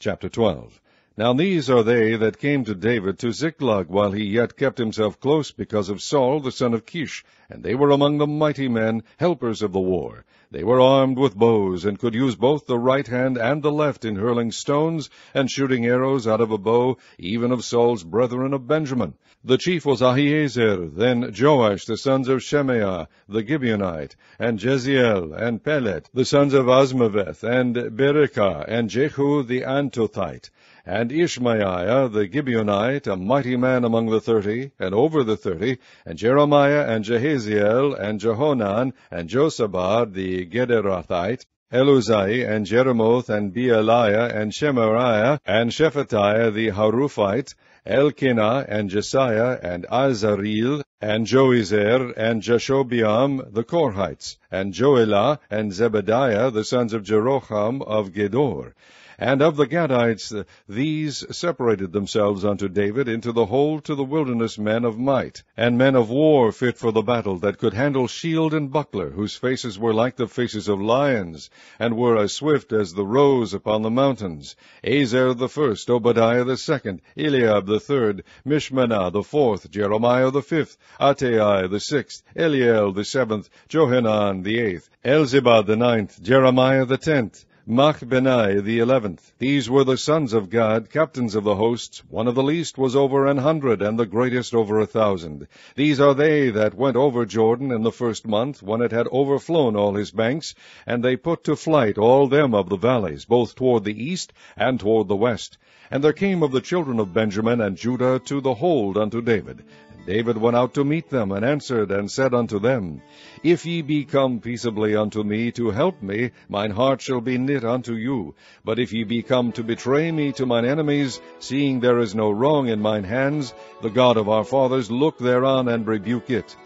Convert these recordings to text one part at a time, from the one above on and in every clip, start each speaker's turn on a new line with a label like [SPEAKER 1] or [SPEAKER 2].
[SPEAKER 1] Chapter 12. Now these are they that came to David to Ziklag, while he yet kept himself close because of Saul the son of Kish, and they were among the mighty men, helpers of the war. They were armed with bows, and could use both the right hand and the left in hurling stones and shooting arrows out of a bow, even of Saul's brethren of Benjamin. The chief was Ahiezer, then Joash, the sons of Shemaah, the Gibeonite, and Jeziel, and Pelet, the sons of Azmaveth, and Berachah, and Jehu the Antothite and Ismaiah the Gibeonite, a mighty man among the thirty, and over the thirty, and Jeremiah, and Jahaziel, and Johanan, and Josabad the Gederathite, Eluzai, and Jerimoth, and Bealiah, and Shemariah, and Shephatiah the Haruphite, Elkanah, and Jesiah, and Azareel, and Joezer, and Jashobeam the Korhites, and Joelah, and Zebadiah, the sons of Jeroham of Gedor. And of the Gadites, these separated themselves unto David into the whole to the wilderness men of might, and men of war fit for the battle, that could handle shield and buckler, whose faces were like the faces of lions, and were as swift as the roes upon the mountains. Ezer the first, Obadiah the second, Eliab the third, Mishmannah the fourth, Jeremiah the fifth, Attai the sixth, Eliel the seventh, Johanan the eighth, Elzabad the ninth, Jeremiah the tenth, Machbanai the eleventh. These were the sons of Gad, captains of the hosts. One of the least was over an hundred, and the greatest over a thousand. These are they that went over Jordan in the first month, when it had overflown all his banks, and they put to flight all them of the valleys, both toward the east and toward the west. And there came of the children of Benjamin and Judah to the hold unto David. David went out to meet them, and answered and said unto them, If ye be come peaceably unto me to help me, mine heart shall be knit unto you. But if ye be come to betray me to mine enemies, seeing there is no wrong in mine hands, the God of our fathers look thereon and rebuke it.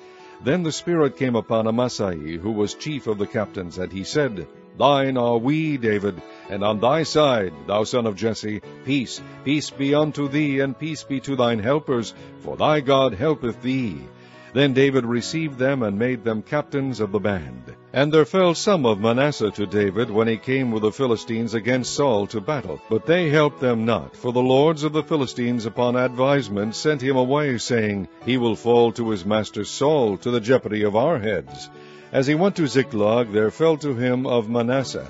[SPEAKER 1] Then the Spirit came upon Amasai, who was chief of the captains, and he said, Thine are we, David, and on thy side, thou son of Jesse, peace, peace be unto thee, and peace be to thine helpers, for thy God helpeth thee. Then David received them, and made them captains of the band. And there fell some of Manasseh to David when he came with the Philistines against Saul to battle. But they helped them not, for the lords of the Philistines upon advisement sent him away, saying, He will fall to his master Saul, to the jeopardy of our heads. As he went to Ziklag, there fell to him of Manasseh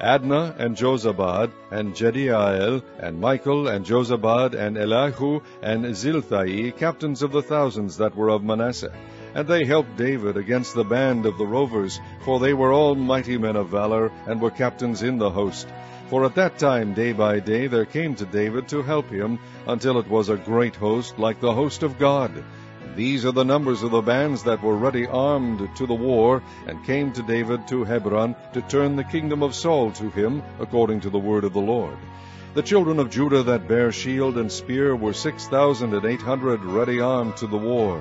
[SPEAKER 1] Adnah and Jozabad, and Jediael, and Michael, and Jozabad, and Elihu, and Zilthai, captains of the thousands that were of Manasseh. And they helped David against the band of the rovers, for they were all mighty men of valor, and were captains in the host. For at that time, day by day, there came to David to help him, until it was a great host, like the host of God. These are the numbers of the bands that were ready armed to the war, and came to David to Hebron to turn the kingdom of Saul to him, according to the word of the Lord. The children of Judah that bare shield and spear were six thousand and eight hundred ready armed to the war.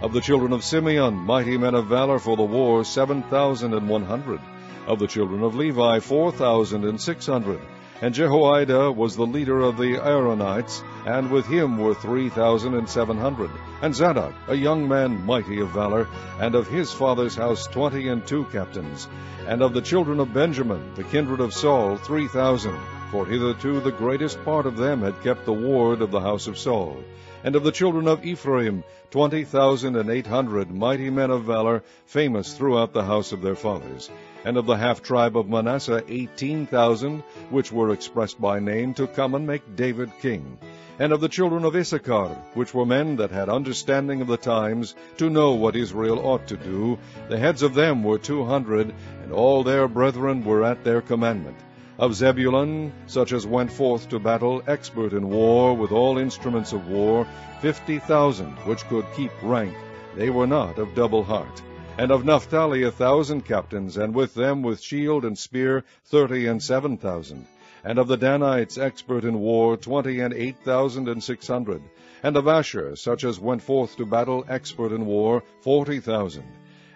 [SPEAKER 1] Of the children of Simeon, mighty men of valor for the war, seven thousand and one hundred. Of the children of Levi, four thousand and six hundred. And Jehoiada was the leader of the Aaronites, and with him were three thousand and seven hundred. And Zadok, a young man mighty of valor, and of his father's house twenty and two captains. And of the children of Benjamin, the kindred of Saul, three thousand. For hitherto the greatest part of them had kept the ward of the house of Saul. And of the children of Ephraim, twenty thousand and eight hundred mighty men of valor, famous throughout the house of their fathers and of the half tribe of Manasseh eighteen thousand, which were expressed by name, to come and make David king. And of the children of Issachar, which were men that had understanding of the times, to know what Israel ought to do, the heads of them were two hundred, and all their brethren were at their commandment. Of Zebulun, such as went forth to battle, expert in war, with all instruments of war, fifty thousand, which could keep rank. They were not of double heart and of Naphtali a thousand captains, and with them with shield and spear thirty and seven thousand. And of the Danites expert in war twenty and eight thousand and six hundred. And of Asher such as went forth to battle expert in war forty thousand.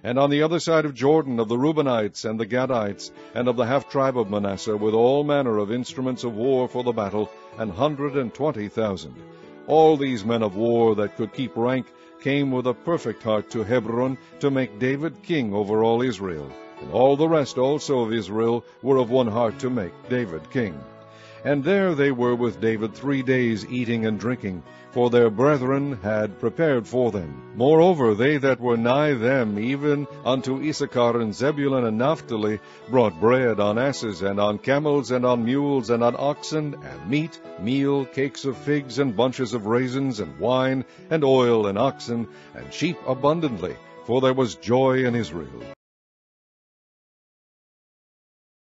[SPEAKER 1] And on the other side of Jordan of the Reubenites and the Gadites, and of the half tribe of Manasseh, with all manner of instruments of war for the battle, an hundred and twenty thousand. All these men of war that could keep rank came with a perfect heart to Hebron to make David king over all Israel. And all the rest also of Israel were of one heart to make David king. And there they were with David three days eating and drinking, for their brethren had prepared for them. Moreover, they that were nigh them, even unto Issachar and Zebulun and Naphtali, brought bread on asses, and on camels, and on mules, and on oxen, and meat, meal, cakes of figs, and bunches of raisins, and wine, and oil, and oxen, and sheep abundantly, for there was joy in Israel.